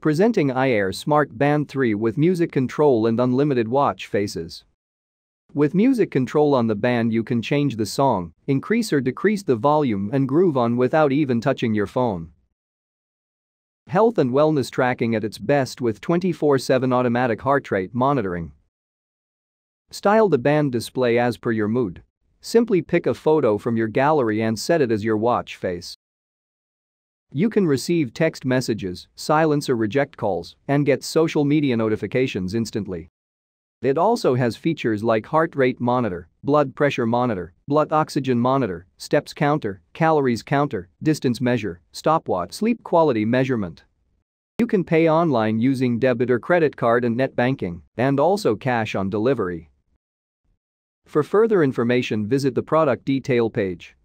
Presenting iAir Smart Band 3 with music control and unlimited watch faces. With music control on the band you can change the song, increase or decrease the volume and groove on without even touching your phone. Health and wellness tracking at its best with 24-7 automatic heart rate monitoring. Style the band display as per your mood. Simply pick a photo from your gallery and set it as your watch face. You can receive text messages, silence or reject calls, and get social media notifications instantly. It also has features like heart rate monitor, blood pressure monitor, blood oxygen monitor, steps counter, calories counter, distance measure, stopwatch sleep quality measurement. You can pay online using debit or credit card and net banking, and also cash on delivery. For further information visit the product detail page.